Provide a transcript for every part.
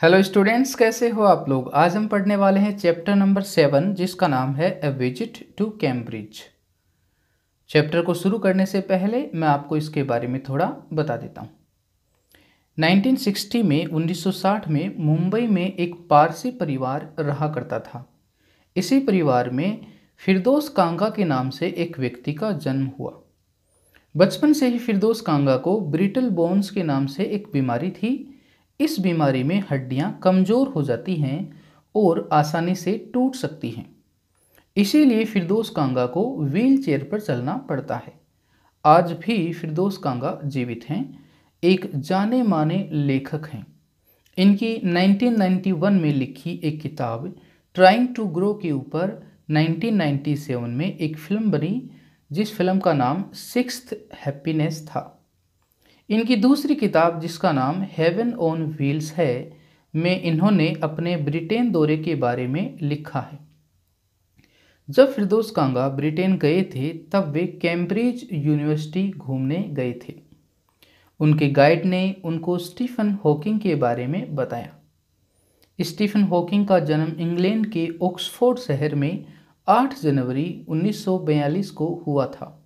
Hello students कैसे हो आप लोग? आज हम पढ़ने वाले हैं चैप्टर नंबर सेवन जिसका नाम है a visit to Cambridge chapter को शुरू करने से पहले मैं आपको इसके बारे में थोड़ा बता देता हूँ। 1960 में 1960 में मुंबई में एक पारसी परिवार रहा करता था। इसी परिवार में फिरदोस कांगा के नाम से एक व्यक्ति का जन्म हुआ। बचपन से ही फिरदोस कांगा को ब्रिटल बोन्स के नाम से एक बीमारी थी। इस बीमारी में हड्डियाँ कमज़ोर हो जाती हैं और आसानी से टूट सकती हैं। इसीलिए फिरदोस कांगा को व्हील चेयर पर चलना पड़ता है। आज भी फिरदोस कांगा जीवित हैं, एक जाने माने लेखक हैं। इनकी 1991 में लिखी एक किताब, ट्राइंग टू ग्रो के ऊपर 1997 में एक फ़िल्म बनी, जिस फ़िल्म का नाम सिक्स हैप्पीनेस था। इनकी दूसरी किताब, जिसका नाम हेवन ऑन व्हील्स है, में इन्होंने अपने ब्रिटेन दौरे के बारे में लिखा है। जब फिरदोस कांगा ब्रिटेन गए थे, तब वे कैम्ब्रिज यूनिवर्सिटी घूमने गए थे। उनके गाइड ने उनको स्टीफन हॉकिंग के बारे में बताया। स्टीफन हॉकिंग का जन्म इंग्लैंड के ऑक्सफोर्ड शहर में 8 जनवरी 1942 को हुआ था।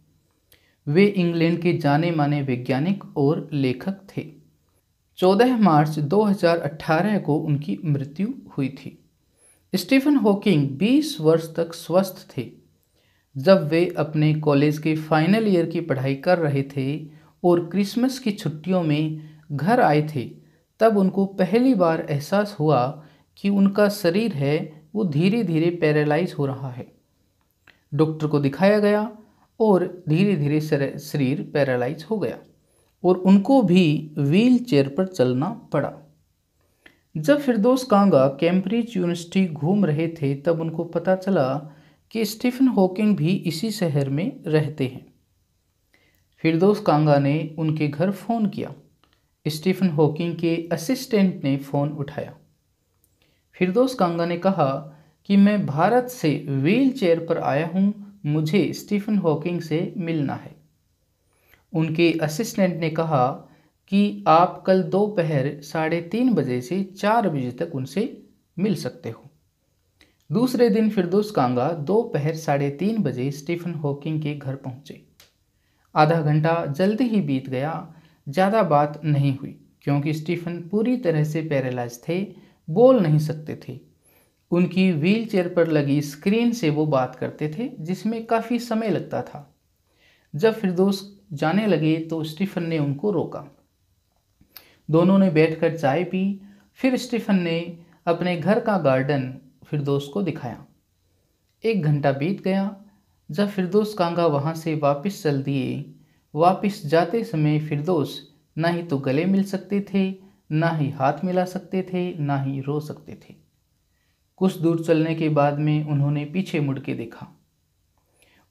वे इंग्लैंड के जाने माने वैज्ञानिक और लेखक थे। 14 मार्च 2018 को उनकी मृत्यु हुई थी। स्टीफन हॉकिंग 20 वर्ष तक स्वस्थ थे। जब वे अपने कॉलेज के फाइनल ईयर की पढ़ाई कर रहे थे और क्रिसमस की छुट्टियों में घर आए थे, तब उनको पहली बार एहसास हुआ कि उनका शरीर है, वो धीरे धीरे पैरालाइज हो रहा है। डॉक्टर को दिखाया गया और धीरे धीरे शरीर पैरालाइज हो गया और उनको भी व्हील चेयर पर चलना पड़ा। जब फिरदोस कांगा कैम्ब्रिज यूनिवर्सिटी घूम रहे थे, तब उनको पता चला कि स्टीफन हॉकिंग भी इसी शहर में रहते हैं। फिरदोस कांगा ने उनके घर फ़ोन किया। स्टीफन हॉकिंग के असिस्टेंट ने फ़ोन उठाया। फिरदोस कांगा ने कहा कि मैं भारत से व्हील चेयर पर आया हूँ मुझे स्टीफन हॉकिंग से मिलना है। उनके असिस्टेंट ने कहा कि आप कल दोपहर साढ़े तीन बजे से चार बजे तक उनसे मिल सकते हो। दूसरे दिन फिरदोस कांगा दोपहर साढ़े तीन बजे स्टीफन हॉकिंग के घर पहुँचे। आधा घंटा जल्दी ही बीत गया, ज़्यादा बात नहीं हुई, क्योंकि स्टीफन पूरी तरह से पैरालाइज थे, बोल नहीं सकते थे। उनकी व्हील चेयर पर लगी स्क्रीन से वो बात करते थे, जिसमें काफ़ी समय लगता था। जब फिरदोस जाने लगे तो स्टीफन ने उनको रोका। दोनों ने बैठकर चाय पी, फिर स्टीफन ने अपने घर का गार्डन फिरदोस को दिखाया। एक घंटा बीत गया, जब फिरदोस कांगा वहाँ से वापस चल दिए। वापस जाते समय फिरदोस ना ही तो गले मिल सकते थे, ना ही हाथ मिला सकते थे, ना ही रो सकते थे। कुछ दूर चलने के बाद में उन्होंने पीछे मुड़ के देखा।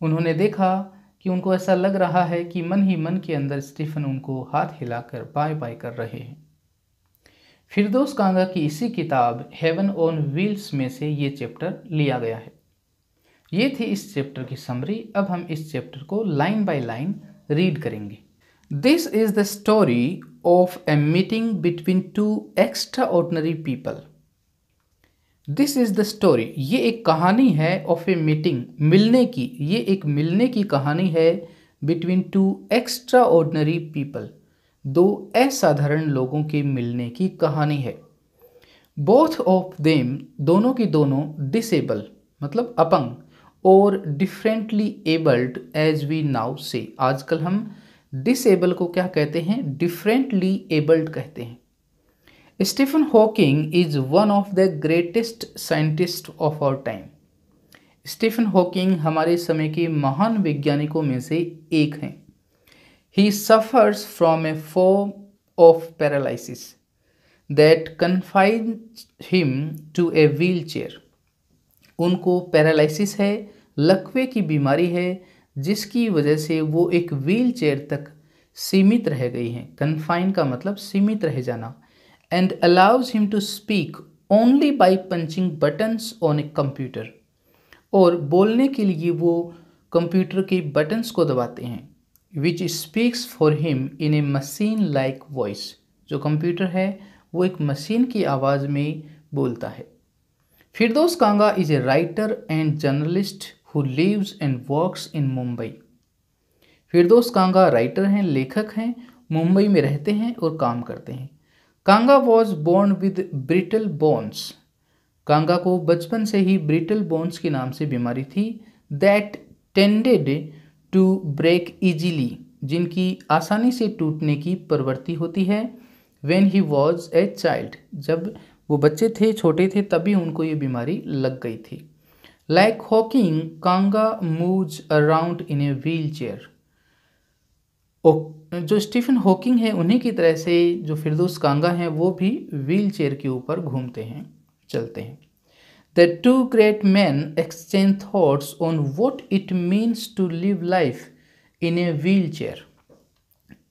उन्होंने देखा कि उनको ऐसा लग रहा है कि मन ही मन के अंदर स्टीफन उनको हाथ हिलाकर बाय बाय कर रहे हैं। फिरदोस कांगा की इसी किताब, हेवन ऑन व्हील्स में से ये चैप्टर लिया गया है। ये थी इस चैप्टर की समरी। अब हम इस चैप्टर को लाइन बाय लाइन रीड करेंगे। This is the story of a meeting between two extraordinary people this is the story ये एक कहानी है ऑफ़ ए मीटिंग मिलने की. ये एक मिलने की कहानी है between two extraordinary people दो असाधारण लोगों के मिलने की कहानी है। बोथ ऑफ़ देम दोनों की दोनों डिसेबल मतलब अपंग, और differently abled as we now say आजकल हम डिसेबल को क्या कहते हैं? डिफरेंटली एबल्ड कहते हैं। Stephen Hawking is one of the greatest scientist of our time Stephen Hawking हमारे समय के महान वैज्ञानिकों में से एक हैं। He suffers from a form of paralysis that confine him to a wheelchair उनको पैरालिसिस है, लकवे की बीमारी है, जिसकी वजह से वो एक व्हील चेयर तक सीमित रह गई हैं। कन्फाइन का मतलब सीमित रह जाना। And allows him to speak only by punching buttons on a computer. और बोलने के लिए वो कंप्यूटर के बटन्स को दबाते हैं which speaks for him in a machine like voice जो कंप्यूटर है, वो एक मशीन की आवाज़ में बोलता है। Firdaus Kanga is a writer and journalist who lives and works in Mumbai Firdaus Kanga writer हैं, लेखक हैं, मुंबई में रहते हैं और काम करते हैं। Kanga was born with brittle bones Kanga को बचपन से ही ब्रिटल बोन्स के नाम से बीमारी थी that tended to break easily जिनकी आसानी से टूटने की प्रवृत्ति होती है। When he was a child जब वो बच्चे थे, छोटे थे, तभी उनको ये बीमारी लग गई थी। Like Hawking Kanga moves around in a wheelchair जो स्टीफन हॉकिंग है, उन्हीं की तरह से जो फिरदोस कांगा हैं, वो भी व्हील चेयर के ऊपर घूमते हैं, चलते हैं। The two great man exchange thoughts on what it means to live life in a wheelchair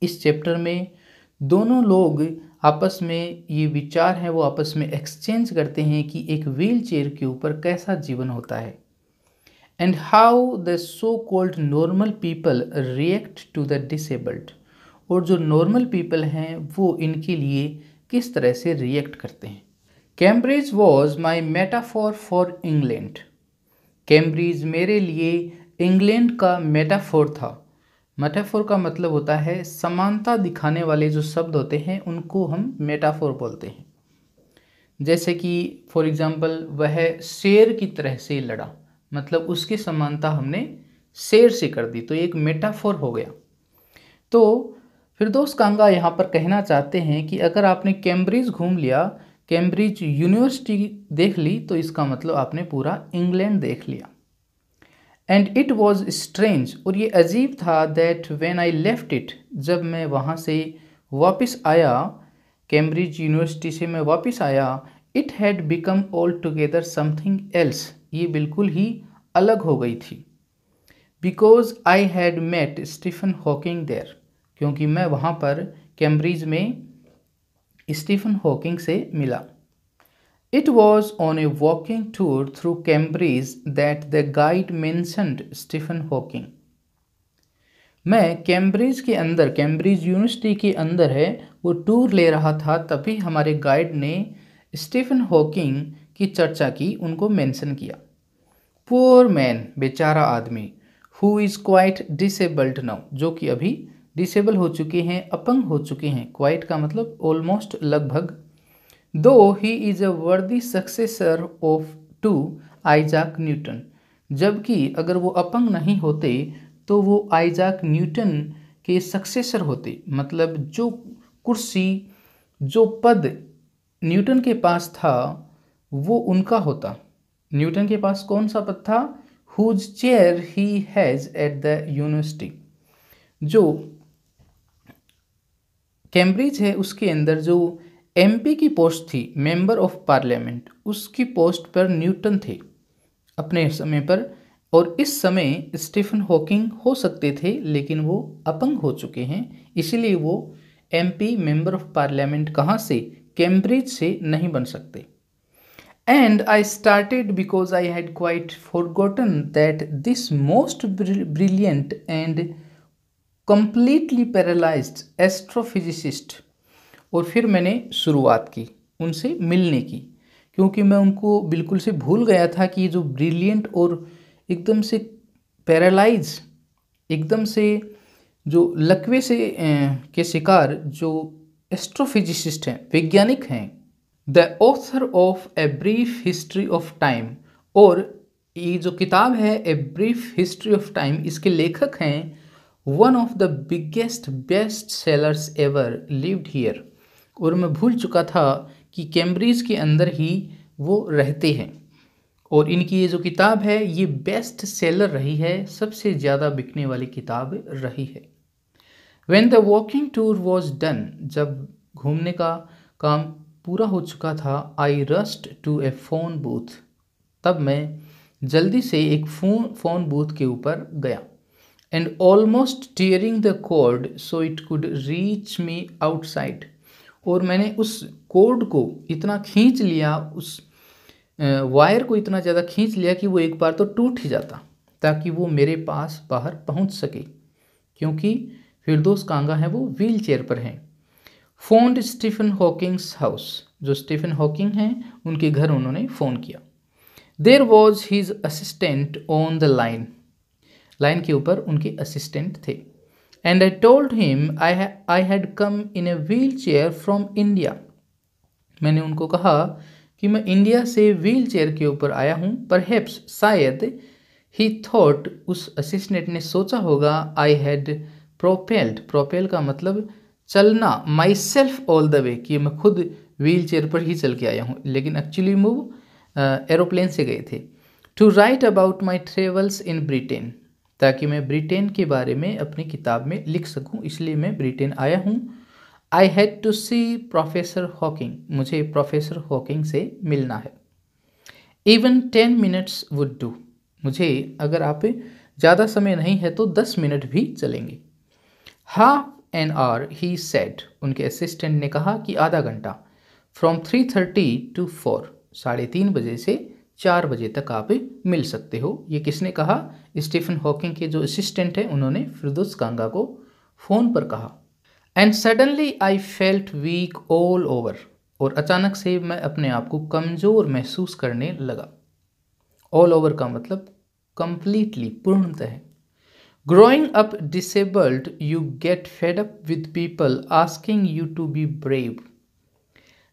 इस चैप्टर में दोनों लोग आपस में ये विचार हैं, वो आपस में एक्सचेंज करते हैं कि एक व्हील चेयर के ऊपर कैसा जीवन होता है। And how the so called normal people react to the disabled और जो नॉर्मल पीपल हैं, वो इनके लिए किस तरह से रिएक्ट करते हैं? Cambridge was my metaphor for England Cambridge मेरे लिए इंग्लैंड का मेटाफोर था। मेटाफोर का मतलब होता है समानता दिखाने वाले जो शब्द होते हैं, उनको हम मेटाफोर बोलते हैं। जैसे कि फॉर एग्ज़ाम्पल वह शेर की तरह से लड़ा। मतलब उसकी समानता हमने शेर से कर दी तो एक मेटाफोर हो गया। तो फिर दोस्त कांगा यहाँ पर कहना चाहते हैं कि अगर आपने कैम्ब्रिज घूम लिया, कैम्ब्रिज यूनिवर्सिटी देख ली तो इसका मतलब आपने पूरा इंग्लैंड देख लिया। एंड इट वॉज़ स्ट्रेंज और ये अजीब था that when I left it जब मैं वहाँ से वापस आया, कैम्ब्रिज यूनिवर्सिटी से मैं वापस आया it had become altogether something else ये बिल्कुल ही अलग हो गई थी। Because I had met Stephen Hawking there क्योंकि मैं वहाँ पर कैम्ब्रिज में स्टीफन हॉकिंग से मिला It was on a walking tour through Cambridge that the guide mentioned Stephen Hawking. मैं कैम्ब्रिज के अंदर कैम्ब्रिज यूनिवर्सिटी के अंदर है, वो टूर ले रहा था, तभी हमारे गाइड ने स्टीफन हॉकिंग की चर्चा की, उनको मेंशन किया पुअर मैन बेचारा आदमी who is quite disabled now जो कि अभी डिसेबल हो चुके हैं, अपंग हो चुके हैं। क्वाइट का मतलब ऑलमोस्ट लगभग। दो he is a worthy successor of to Isaac Newton जबकि अगर वो अपंग नहीं होते तो वो आइजाक न्यूटन के सक्सेसर होते। मतलब जो कुर्सी, जो पद न्यूटन के पास था, वो उनका होता। न्यूटन के पास कौन सा पद था? Whose chair he has at the university जो कैम्ब्रिज है, उसके अंदर जो एमपी की पोस्ट थी मेंबर ऑफ़ पार्लियामेंट उसकी पोस्ट पर न्यूटन थे, अपने समय पर। और इस समय स्टीफन हॉकिंग हो सकते थे, लेकिन वो अपंग हो चुके हैं। इसलिए वो एमपी मेंबर ऑफ़ पार्लियामेंट कहाँ से कैम्ब्रिज से नहीं बन सकते। And I started because I had quite forgotten that this most brilliant and completely paralysed astrophysicist और फिर मैंने शुरुआत की उनसे मिलने की, क्योंकि मैं उनको बिल्कुल से भूल गया था कि ये जो ब्रिलियंट और एकदम से पैरालाइज एकदम से जो लकवे से के शिकार जो एस्ट्रोफिजिसिस्ट हैं, वैज्ञानिक हैं the author of a brief history of time और ये जो किताब है a brief history of time इसके लेखक हैं one of the biggest best sellers ever lived here और मैं भूल चुका था कि कैम्ब्रिज के अंदर ही वो रहते हैं। और इनकी ये जो किताब है, ये बेस्ट सेलर रही है, सबसे ज़्यादा बिकने वाली किताब रही है। When the walking tour was done जब घूमने का काम पूरा हो चुका था I rushed to a phone booth तब मैं जल्दी से एक फ़ोन फ़ोन बूथ के ऊपर गया। And almost tearing the cord so it could reach me outside और मैंने उस कोड को इतना खींच लिया, उस वायर को इतना ज़्यादा खींच लिया कि वो एक बार तो टूट ही जाता, ताकि वो मेरे पास बाहर पहुँच सके, क्योंकि फिरदोस कांगा है वो व्हील चेयर पर हैं। फ़ोन स्टीफन हॉकिंग्स हाउस जो स्टीफन हॉकिंग हैं, उनके घर उन्होंने फ़ोन किया। There was his assistant on the line line के ऊपर उनके असिस्टेंट थे। And I told him I I had come in a wheelchair from India मैंने उनको कहा कि मैं इंडिया से व्हील चेयर के ऊपर आया हूँ। पर हेप्स शायद ही थॉट उस असिस्टेंट ने सोचा होगा आई हैड प्रोपेल्ड प्रोपेल का मतलब चलना myself all the way कि मैं खुद व्हील चेयर पर ही चल के आया हूँ। लेकिन एक्चुअली मूव एरोप्लेन से गए थे। To write about my travels in Britain ताकि मैं ब्रिटेन के बारे में अपनी किताब में लिख सकूँ, इसलिए मैं ब्रिटेन आया हूँ। I had to see professor Hawking मुझे प्रोफेसर हॉकिंग से मिलना है। Even ten minutes would do मुझे, अगर आप ज़्यादा समय नहीं है तो दस मिनट भी चलेंगे। Half an hour he said उनके असिस्टेंट ने कहा कि आधा घंटा। From three thirty to four साढ़े तीन बजे से चार बजे तक आप मिल सकते हो। ये किसने कहा? स्टीफन हॉकिंग के जो असिस्टेंट हैं, उन्होंने फिरदुस कांगा को फ़ोन पर कहा। And suddenly I felt weak all over और अचानक से मैं अपने आप को कमज़ोर महसूस करने लगा। ऑल ओवर का मतलब कंप्लीटली पूर्णतः। Growing up disabled you get fed up with people asking you to be brave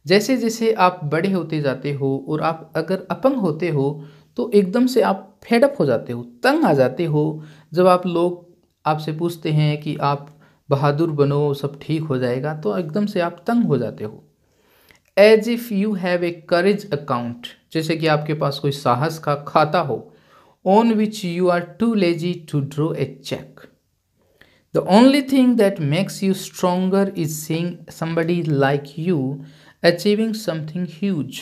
जैसे जैसे आप बड़े होते जाते हो और आप अगर अपंग होते हो तो एकदम से आप फेडअप हो जाते हो, तंग आ जाते हो। जब आप लोग आपसे पूछते हैं कि आप बहादुर बनो, सब ठीक हो जाएगा तो एकदम से आप तंग हो जाते हो। As if you have a courage account जैसे कि आपके पास कोई साहस का खाता हो on which you are too lazy to draw a cheque the only thing that makes you stronger is seeing somebody like you achieving something huge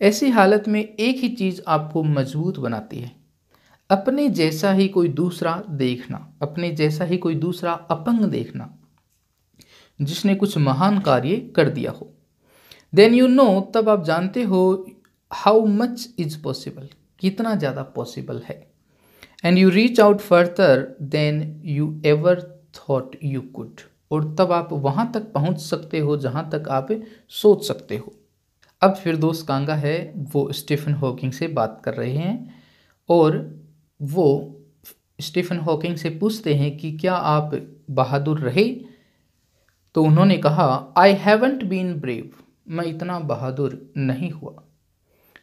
ऐसी हालत में एक ही चीज़ आपको मज़बूत बनाती है। अपने जैसा ही कोई दूसरा देखना, अपने जैसा ही कोई दूसरा अपंग देखना, जिसने कुछ महान कार्य कर दिया हो। देन यू नो तब आप जानते हो हाउ मच इज़ पॉसिबल कितना ज़्यादा पॉसिबल है। And you reach out further than you ever thought you could और तब आप वहाँ तक पहुँच सकते हो, जहाँ तक आप सोच सकते हो। अब फिर दोस्त कांगा है, वो स्टीफन हॉकिंग से बात कर रहे हैं और वो स्टीफन हॉकिंग से पूछते हैं कि क्या आप बहादुर रहे? तो उन्होंने कहा आई हैवेंट बीन ब्रेव मैं इतना बहादुर नहीं हुआ.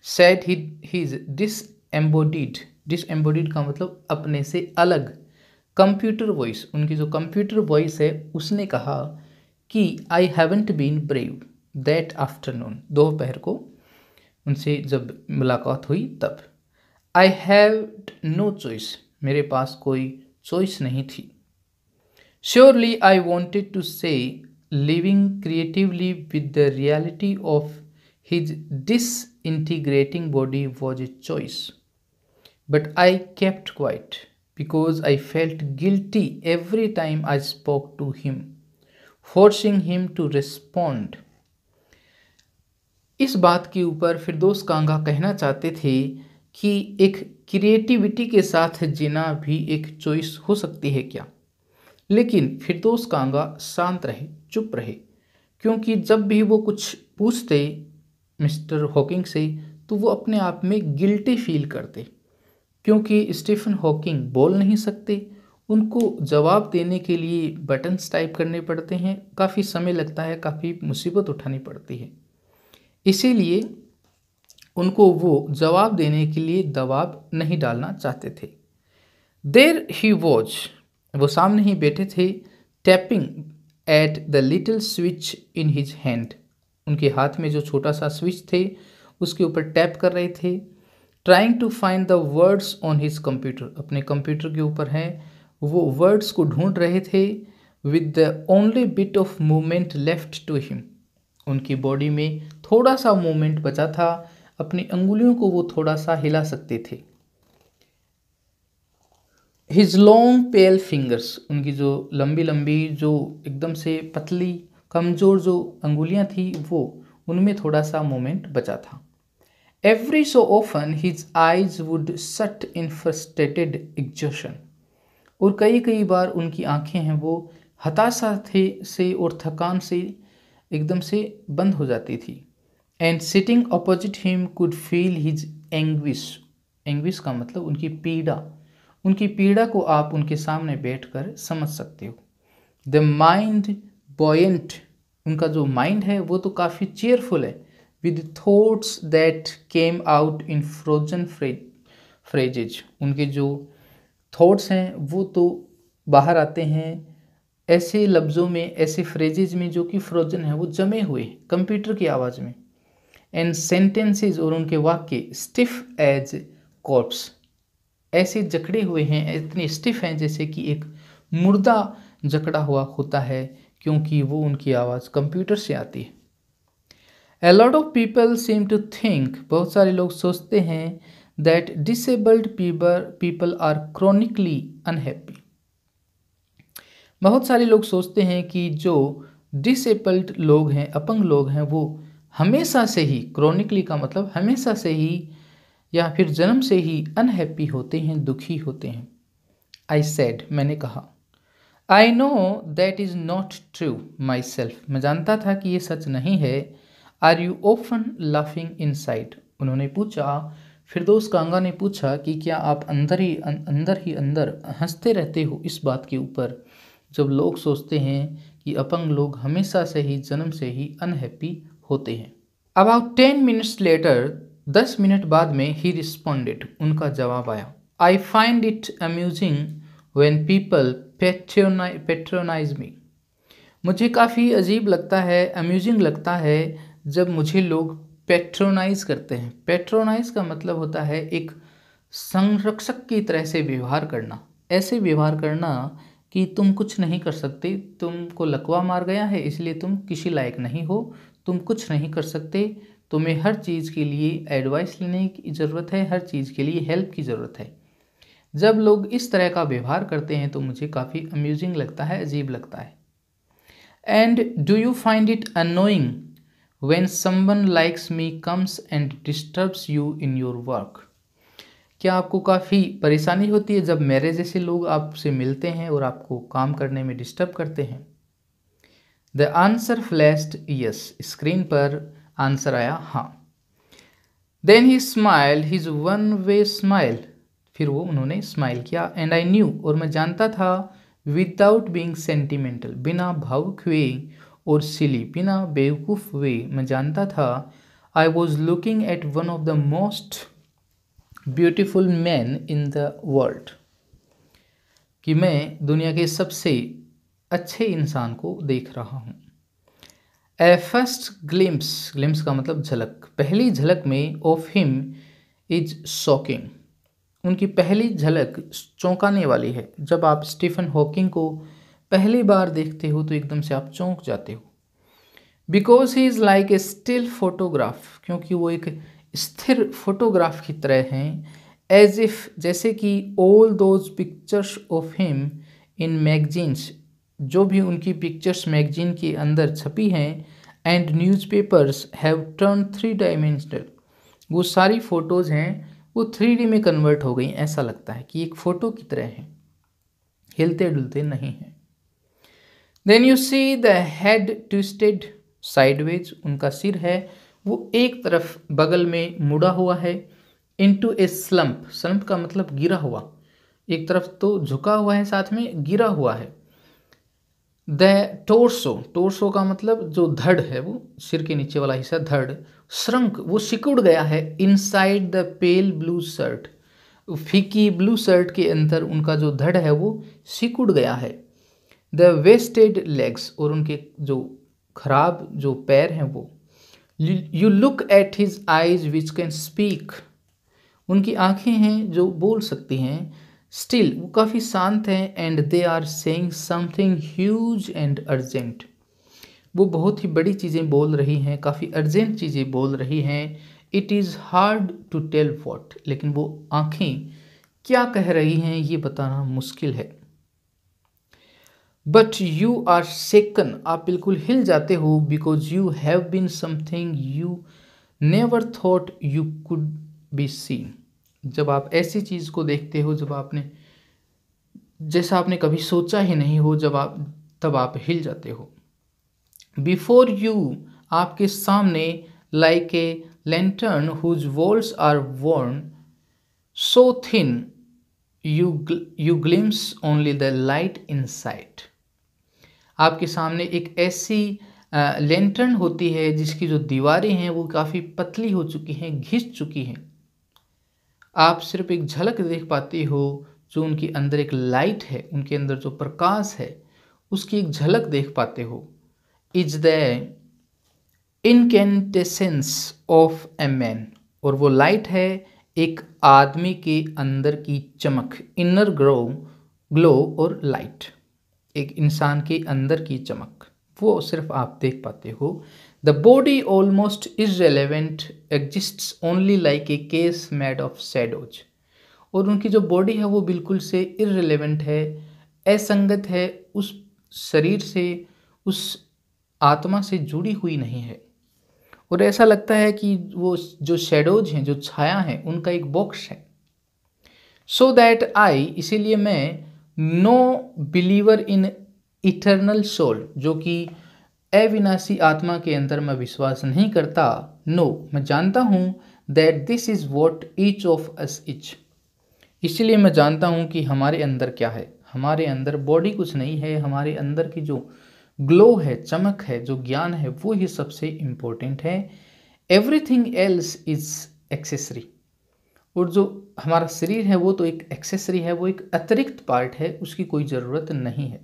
Said he his disembodied disembodied का मतलब अपने से अलग कंप्यूटर वॉइस, उनकी जो कंप्यूटर वॉइस है, उसने कहा कि I haven't been brave that afternoon दोपहर को उनसे जब मुलाकात हुई तब। आई हैव नो चॉइस मेरे पास कोई चॉइस नहीं थी। Surely I wanted to say living creatively with the reality of his integrating body was a choice but I kept quiet because I felt guilty every time I spoke to him, forcing him to respond. इस बात के ऊपर फिरदोस कांगा कहना चाहते थे कि एक creativity के साथ जीना भी एक चॉइस हो सकती है क्या लेकिन फिरदोस कांगा शांत रहे चुप रहे क्योंकि जब भी वो कुछ पूछते मिस्टर हॉकिंग से तो वो अपने आप में गिल्टी फील करते क्योंकि स्टीफन हॉकिंग बोल नहीं सकते। उनको जवाब देने के लिए बटन्स टाइप करने पड़ते हैं। काफ़ी समय लगता है, काफ़ी मुसीबत उठानी पड़ती है। इसीलिए उनको वो जवाब देने के लिए दबाव नहीं डालना चाहते थे। देर ही वॉच वो सामने ही बैठे थे tapping at the little switch in his hand उनके हाथ में जो छोटा सा स्विच थे, उसके ऊपर टैप कर रहे थे। Trying to find the words on his computer अपने कंप्यूटर के ऊपर हैं। वो वर्ड्स को ढूंढ रहे थे with the only bit of movement left to him उनकी बॉडी में थोड़ा सा मूवमेंट बचा था। अपनी अंगुलियों को वो थोड़ा सा हिला सकते थे। हिज लॉन्ग पेल फिंगर्स उनकी जो लंबी लंबी, जो एकदम से पतली, कमज़ोर जो अंगुलियाँ थी, वो उनमें थोड़ा सा मोमेंट बचा था। Every so often, his eyes would shut in frustrated exhaustion. और कई कई बार उनकी आँखें हैं, वो हताशा थे, से और थकान से एकदम से बंद हो जाती थी। And sitting opposite him could feel his anguish anguish का मतलब उनकी पीड़ा। उनकी पीड़ा को आप उनके सामने बैठकर समझ सकते हो। द माइंड बॉयंट उनका जो माइंड है, वो तो काफ़ी चेयरफुल है। With thoughts that came out in frozen phrase phrases उनके जो थॉट्स हैं, वो तो बाहर आते हैं, ऐसे लफ्ज़ों में, ऐसे फ्रेजेज में जो कि फ्रोजन है, वो जमे हुए कंप्यूटर की आवाज़ में। एंड सेंटेंसेज और उनके वाक्य स्टिफ एज कॉर्प्स ऐसे जकड़े हुए हैं, इतने स्टिफ हैं जैसे कि एक मुर्दा जकड़ा हुआ होता है, क्योंकि वो उनकी आवाज़ कंप्यूटर से आती है। A lot of people seem to think बहुत सारे लोग सोचते हैं that disabled people people are chronically unhappy बहुत सारे लोग सोचते हैं कि जो डिसेबल्ड लोग हैं, अपंग लोग हैं, वो हमेशा से ही क्रॉनिकली का मतलब हमेशा से ही, या फिर जन्म से ही अनहैप्पी होते हैं, दुखी होते हैं। आई सेड मैंने कहा। I know that is not true myself मैं जानता था कि ये सच नहीं है are you often laughing in उन्होंने पूछा। फिर दोस्त कांगा ने पूछा कि क्या आप अंदर ही अं, अंदर ही अंदर हँसते रहते हो इस बात के ऊपर? जब लोग सोचते हैं कि अपंग लोग हमेशा से ही जन्म से ही अनहैप्पी होते हैं। अबाउट टेन मिनट्स लेटर दस मिनट बाद में ही रिस्पॉन्डेड उनका जवाब आया। I find it amusing when people patronise me मुझे काफ़ी अजीब लगता है अम्यूजिंग लगता है जब मुझे लोग पेट्रोनाइज करते हैं। पेट्रोनाइज का मतलब होता है एक संरक्षक की तरह से व्यवहार करना। ऐसे व्यवहार करना कि तुम कुछ नहीं कर सकते, तुमको लकवा मार गया है, इसलिए तुम किसी लायक नहीं हो, तुम कुछ नहीं कर सकते। तुम्हें हर चीज़ के लिए एडवाइस लेने की ज़रूरत है, हर चीज़ के लिए हेल्प की ज़रूरत है। जब लोग इस तरह का व्यवहार करते हैं तो मुझे काफ़ी अम्यूजिंग लगता है, अजीब लगता है। And do you find it annoying when someone likes me comes and disturbs you in your work क्या आपको काफ़ी परेशानी होती है जब मेरे जैसे लोग आपसे मिलते हैं और आपको काम करने में डिस्टर्ब करते हैं? The answer flashed yes screen पर आंसर आया हाँ. Then he smile his one way smile फिर वो उन्होंने स्माइल किया एंड आई न्यू और मैं जानता था विदाउट बींग सेंटिमेंटल बिना भावुक हुए और सिली बिना बेवकूफ़ हुए। मैं जानता था। I was looking at one of the most beautiful man in the world कि मैं दुनिया के सबसे अच्छे इंसान को देख रहा हूँ। ए फ़र्स्ट ग्लिम्स ग्लिम्स का मतलब झलक। पहली झलक में ऑफ़ हिम इज़ शॉकिंग उनकी पहली झलक चौंकाने वाली है। जब आप स्टीफन हॉकिंग को पहली बार देखते हो तो एकदम से आप चौंक जाते हो। Because he is like a still photograph क्योंकि वो एक स्थिर फोटोग्राफ की तरह हैं एज इफ़ जैसे कि all those pictures of him in magazines जो भी उनकी पिक्चर्स मैगजीन के अंदर छपी हैं and newspapers have turn three dimensional वो सारी फ़ोटोज़ हैं, वो थ्री डी में कन्वर्ट हो गई, ऐसा लगता है कि एक फ़ोटो की तरह है। हिलते डुलते नहीं हैं। Then you see the head twisted sideways उनका सिर है, वो एक तरफ़ बगल में मुड़ा हुआ है इनटू ए स्लम्प स्लम्प का मतलब गिरा हुआ। एक तरफ़ तो झुका हुआ है, साथ में गिरा हुआ है। द टोर्सो टोर्सो का मतलब जो धड़ है, वो सिर के नीचे वाला हिस्सा, धड़। श्रंक, वो सिकुड़ गया है inside the pale blue shirt फीकी ब्लू शर्ट के अंदर उनका जो धड़ है, वो सिकुड़ गया है। द वेस्टेड लेग्स और उनके जो खराब जो पैर हैं वो। You look at his eyes which can speak उनकी आँखें हैं जो बोल सकती हैं। स्टिल वो काफ़ी शांत हैं and they are saying something huge and urgent वो बहुत ही बड़ी चीज़ें बोल रही हैं, काफ़ी अर्जेंट चीज़ें बोल रही हैं। It is hard to tell what लेकिन वो आँखें क्या कह रही हैं, ये बताना मुश्किल है। बट यू आर सेकन आप बिल्कुल हिल जाते हो because you have been something you never thought you could be seen जब आप ऐसी चीज़ को देखते हो, जब आपने, जैसा आपने कभी सोचा ही नहीं हो, जब आप, तब आप हिल जाते हो। बिफोर यू आपके सामने like a lantern whose walls are worn so thin you you glimpse only the light inside आपके सामने एक ऐसी लेंटर्न होती है जिसकी जो दीवारें हैं वो काफ़ी पतली हो चुकी हैं, घिस चुकी हैं। आप सिर्फ़ एक झलक देख पाते हो जो उनके अंदर एक लाइट है, उनके अंदर जो प्रकाश है, उसकी एक झलक देख पाते हो। Is the incandescence of a man और वो लाइट है एक आदमी के अंदर की चमक इनर ग्रो ग्लो और लाइट एक इंसान के अंदर की चमक, वो सिर्फ़ आप देख पाते हो। The body almost is relevant exist only like a case made of shadows और उनकी जो बॉडी है वो बिल्कुल से इरेलीवेंट है, असंगत है, उस शरीर से, उस आत्मा से जुड़ी हुई नहीं है। और ऐसा लगता है कि वो जो शेडोज हैं, जो छाया हैं, उनका एक बॉक्स है। सो दैट आई इसीलिए मैं no believer in eternal soul जो कि अविनाशी आत्मा के अंदर मैं विश्वास नहीं करता। नो no, मैं जानता हूँ that this is what each of us each इसलिए मैं जानता हूँ कि हमारे अंदर क्या है। हमारे अंदर बॉडी कुछ नहीं है। हमारे अंदर की जो ग्लो है चमक है जो ज्ञान है वो ही सबसे इम्पोर्टेंट है। एवरीथिंग एल्स इज़ एक्सेसरी और जो हमारा शरीर है, वो तो एक एक्सेसरी है, वो एक अतिरिक्त पार्ट है, उसकी कोई ज़रूरत नहीं है।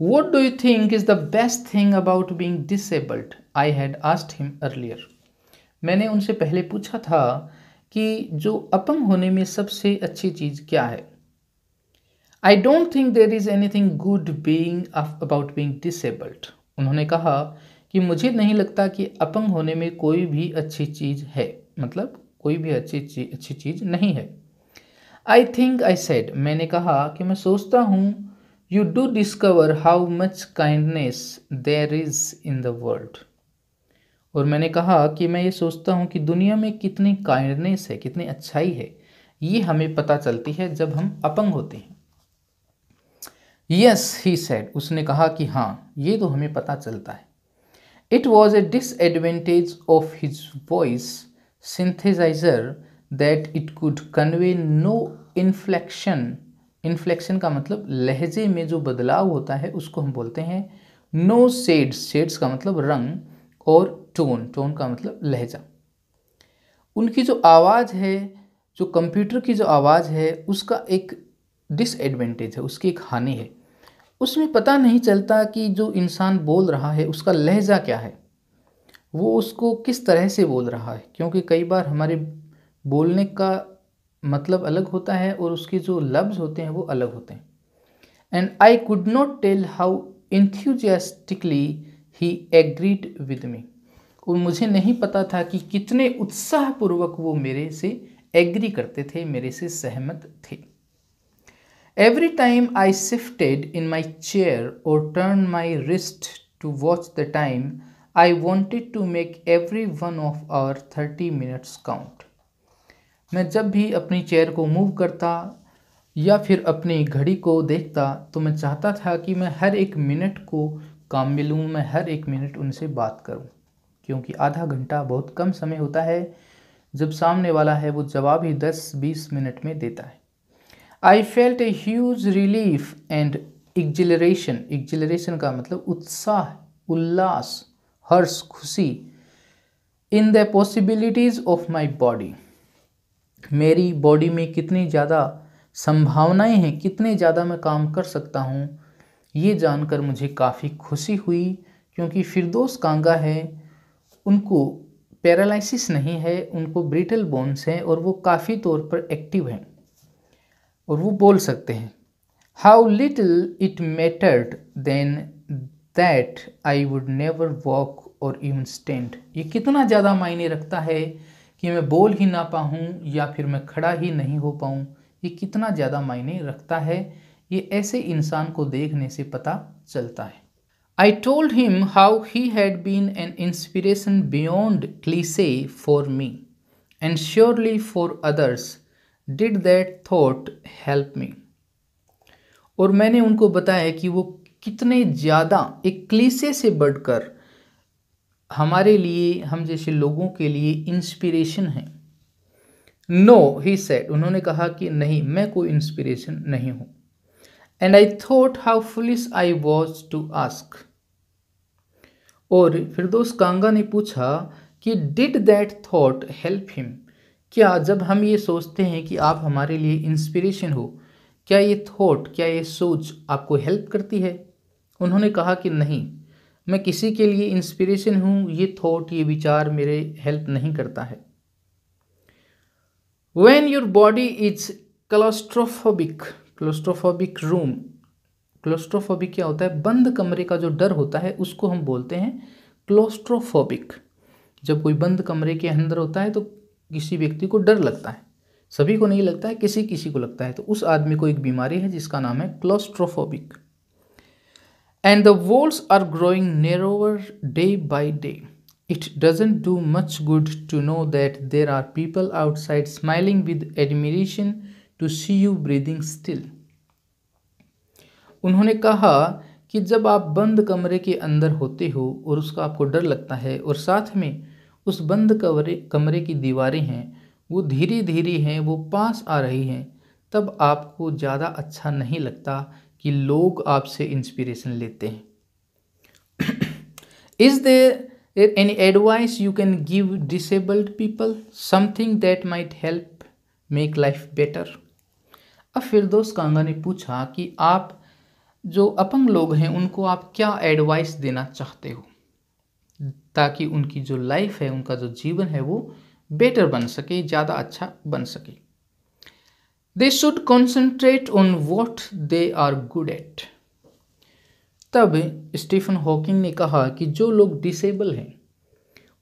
What do you think is the best thing about being disabled I had asked him earlier मैंने उनसे पहले पूछा था कि जो अपंग होने में सबसे अच्छी चीज़ क्या है। I don't think there is anything good being about being disabled उन्होंने कहा कि मुझे नहीं लगता कि अपंग होने में कोई भी अच्छी चीज़ है। मतलब कोई भी अच्छी चीज़ अच्छी चीज़ नहीं है। आई थिंक आई सेड मैंने कहा कि मैं सोचता हूँ you do discover how much kindness there is in the world और मैंने कहा कि मैं ये सोचता हूँ कि दुनिया में कितनी काइंडनेस है, कितनी अच्छाई है, ये हमें पता चलती है जब हम अपंग होते हैं। यस ही सेड उसने कहा कि हाँ ये तो हमें पता चलता है। It was a disadvantage of his voice synthesiser that it could convey no inflection inflection का मतलब लहजे में जो बदलाव होता है, उसको हम बोलते हैं नो शेड्स शेड्स का मतलब रंग और टोन टोन का मतलब लहजा। उनकी जो आवाज़ है, जो कंप्यूटर की जो आवाज़ है, उसका एक डिसएडवेंटेज है, उसकी एक हानि है। उसमें पता नहीं चलता कि जो इंसान बोल रहा है, उसका लहजा क्या है। वो उसको किस तरह से बोल रहा है? क्योंकि कई बार हमारे बोलने का मतलब अलग होता है और उसके जो लफ्ज़ होते हैं वो अलग होते हैं। And I could not tell how enthusiastically he agreed with me और मुझे नहीं पता था कि कितने उत्साहपूर्वक वो मेरे से एग्री करते थे, मेरे से सहमत थे। Every time I shifted in my chair और turn my wrist to watch the time I wanted to make every one of our thirty minutes count मैं जब भी अपनी चेयर को मूव करता या फिर अपनी घड़ी को देखता तो मैं चाहता था कि मैं हर एक मिनट को काम में लूँ, मैं हर एक मिनट उनसे बात करूँ। क्योंकि आधा घंटा बहुत कम समय होता है, जब सामने वाला है, वो जवाब ही दस बीस मिनट में देता है। I felt a huge relief and exhilaration exhilaration का मतलब उत्साह, उल्लास। हर्ष खुशी in the possibilities of my body मेरी बॉडी में कितनी ज़्यादा संभावनाएँ हैं, कितने ज़्यादा मैं काम कर सकता हूँ, ये जानकर मुझे काफ़ी खुशी हुई, क्योंकि फिरदोस कांगा है, उनको पैरालिसिस नहीं है, उनको ब्रिटल बोन्स हैं और वो काफ़ी तौर पर एक्टिव हैं। और वो बोल सकते हैं how little it mattered then that I would never walk और इवन स्टैंड ये कितना ज़्यादा मायने रखता है कि मैं बोल ही ना पाऊँ या फिर मैं खड़ा ही नहीं हो पाऊँ, ये कितना ज़्यादा मायने रखता है, ये ऐसे इंसान को देखने से पता चलता है। I told him how he had been an inspiration beyond cliche for me and surely for others did that thought help me और मैंने उनको बताया कि वो कितने ज़्यादा एक क्लीसे से बढ़कर हमारे लिए, हम जैसे लोगों के लिए इंस्पिरेशन है। नो ही सेड उन्होंने कहा कि नहीं, मैं कोई इंस्पिरेशन नहीं हूँ। And I thought how foolish I was to ask और फिर दोस्त कांगा ने पूछा कि did that thought help him क्या जब हम ये सोचते हैं कि आप हमारे लिए इंस्पिरेशन हो, क्या ये थॉट क्या ये सोच आपको हेल्प करती है? उन्होंने कहा कि नहीं, मैं किसी के लिए इंस्पिरेशन हूँ, ये थॉट ये विचार मेरे हेल्प नहीं करता है। When your body is claustrophobic claustrophobic room claustrophobic क्या होता है? बंद कमरे का जो डर होता है, उसको हम बोलते हैं क्लोस्ट्रोफोबिक जब कोई बंद कमरे के अंदर होता है तो किसी व्यक्ति को डर लगता है। सभी को नहीं लगता है, किसी किसी को लगता है। तो उस आदमी को एक बीमारी है, जिसका नाम है claustrophobic and the walls are growing narrower day by day. It doesn't do much good to know that there are people outside smiling with admiration to see you breathing still. उन्होंने कहा कि जब आप बंद कमरे के अंदर होते हो और उसका आपको डर लगता है और साथ में उस बंद कमरे कमरे की दीवारें हैं वो धीरे धीरे हैं वो पास आ रही हैं तब आपको ज़्यादा अच्छा नहीं लगता कि लोग आपसे इंस्पिरेशन लेते हैं। Is there any advice you can give disabled people something that might help make life better अब फिर दोस्त कांगा ने पूछा कि आप जो अपंग लोग हैं, उनको आप क्या एडवाइस देना चाहते हो? ताकि उनकी जो लाइफ है, उनका जो जीवन है, वो बेटर बन सके, ज़्यादा अच्छा बन सके। They should concentrate on what they are good at तब स्टीफन हॉकिंग ने कहा कि जो लोग डिसेबल हैं,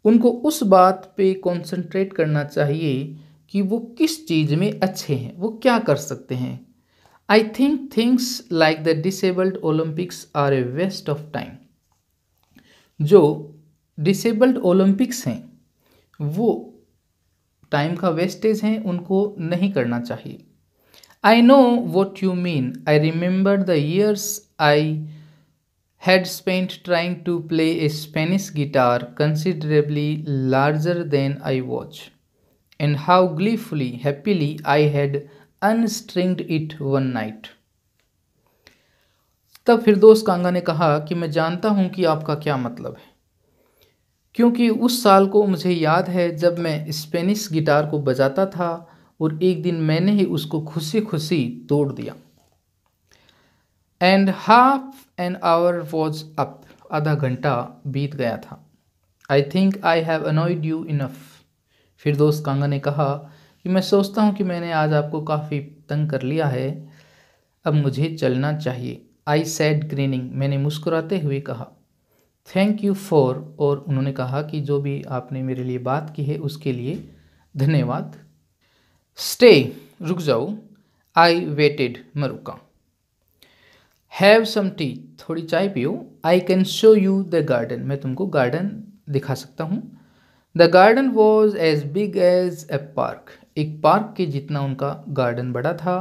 उनको उस बात पे कॉन्सेंट्रेट करना चाहिए कि वो किस चीज़ में अच्छे हैं, वो क्या कर सकते हैं। I think things like the disabled Olympics are a waste of time जो डिसेबल्ड ओलंपिक्स हैं, वो टाइम का वेस्टेज हैं, उनको नहीं करना चाहिए। I know what you mean. I remember the years I had spent trying to play a Spanish guitar considerably larger than I was, and how gleefully, happily I had unstringed it one night. तब फिर दोस्त कांगा ने कहा कि मैं जानता हूँ कि आपका क्या मतलब है क्योंकि उस साल को मुझे याद है जब मैं स्पेनिश गिटार को बजाता था और एक दिन मैंने ही उसको खुशी खुशी तोड़ दिया। And half an hour was up आधा घंटा बीत गया था। I think I have annoyed you enough फिर दोस्त कांगा ने कहा कि मैं सोचता हूँ कि मैंने आज आपको काफ़ी तंग कर लिया है। अब मुझे चलना चाहिए। आई सैड ग्रीनिंग मैंने मुस्कुराते हुए कहा थैंक यू फॉर और उन्होंने कहा कि जो भी आपने मेरे लिए बात की है उसके लिए धन्यवाद। स्टे रुक जाओ। आई वेटेड मैं रुका। हैव सम टी थोड़ी चाय पियो। I can show you the garden मैं तुमको गार्डन दिखा सकता हूँ। The garden was as big as a park एक पार्क के जितना उनका गार्डन बड़ा था।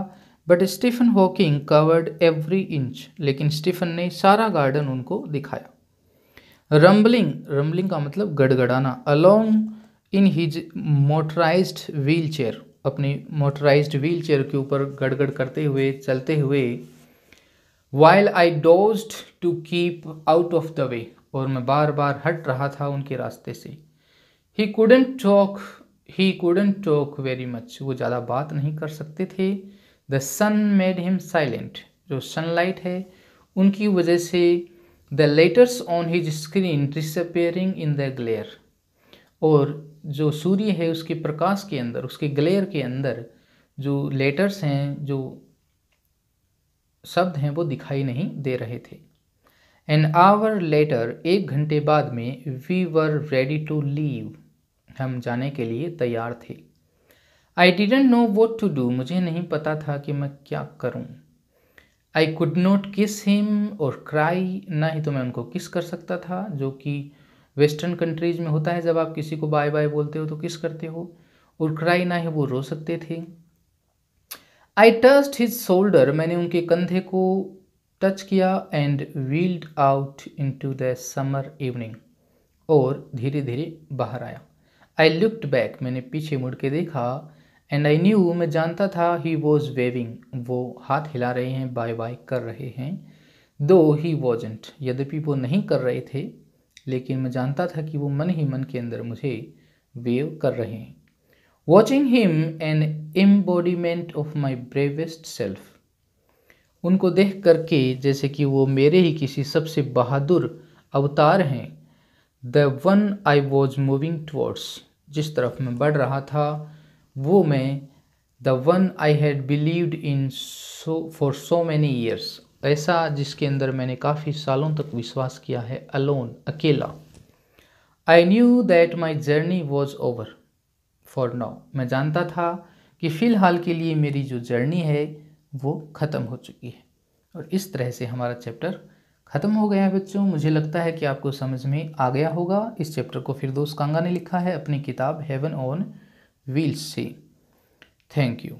But Stephen Hawking covered every inch लेकिन स्टीफन ने सारा गार्डन उनको दिखाया। रम्बलिंग रम्बलिंग का मतलब गड़गड़ाना। Along in his motorised wheel chair अपनी मोटराइज्ड व्हील चेयर के ऊपर गड़गड़ करते हुए, चलते हुए while I dodged to keep out of the way और मैं बार बार हट रहा था उनके रास्ते से। He couldn't talk he couldn't talk very much वो ज़्यादा बात नहीं कर सकते थे। The sun made him silent जो सनलाइट है, उनकी वजह से the letters on his screen disappearing in the glare और जो सूर्य है उसके प्रकाश के अंदर, उसके ग्लेयर के अंदर जो लेटर्स हैं, जो शब्द हैं, वो दिखाई नहीं दे रहे थे। एन आवर लेटर एक घंटे बाद में we were ready to leave हम जाने के लिए तैयार थे। I didn't know what to do मुझे नहीं पता था कि मैं क्या करूँ। I could not kiss him और क्राई ना ही तो मैं उनको किस कर सकता था, जो कि वेस्टर्न कंट्रीज़ में होता है जब आप किसी को बाय बाय बोलते हो तो किस करते हो? क्राई ना है, वो रो सकते थे। आई टस्ट हिज शोल्डर मैंने उनके कंधे को टच किया and wheeled out into the summer evening और धीरे धीरे बाहर आया। आई लुकड बैक मैंने पीछे मुड़ के देखा एंड आई न्यू मैं जानता था ही वॉज़ वेविंग वो हाथ हिला रहे हैं, बाय बाय कर रहे हैं दो ही वॉजेंट यद्यपि वो नहीं कर रहे थे लेकिन मैं जानता था कि वो मन ही मन के अंदर मुझे वेव कर रहे हैं। Watching him an embodiment of my bravest self उनको देख करके जैसे कि वो मेरे ही किसी सबसे बहादुर अवतार हैं। The one I was moving towards जिस तरफ़ मैं बढ़ रहा था, वो मैं the one I had believed in so for so many years ऐसा जिसके अंदर मैंने काफ़ी सालों तक विश्वास किया है अलोन अकेला। I knew that my journey was over for now मैं जानता था कि फ़िलहाल के लिए मेरी जो जर्नी है, वो ख़त्म हो चुकी है। और इस तरह से हमारा चैप्टर ख़त्म हो गया है बच्चों। मुझे लगता है कि आपको समझ में आ गया होगा। इस चैप्टर को फिर दोस्त कांगा ने लिखा है, अपनी किताब हेवन ऑन व्हील्स से। Thank you